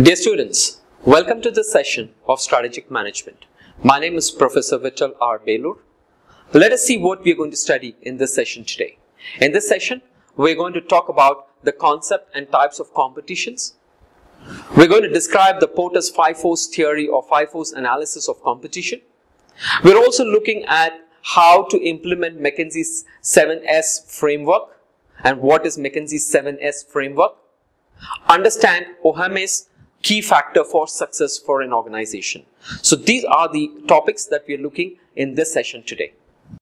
Dear students, welcome to this session of Strategic Management. My name is Professor Vittal R. Belur. Let us see what we are going to study in this session today. In this session, we're going to talk about the concept and types of competitions. We're going to describe the Porter's five force theory or five force analysis of competition. We're also looking at how to implement McKinsey's 7S framework and what is McKinsey's 7S framework. Understand Ohmae's key factor for success for an organization. So these are the topics that we are looking in this session today.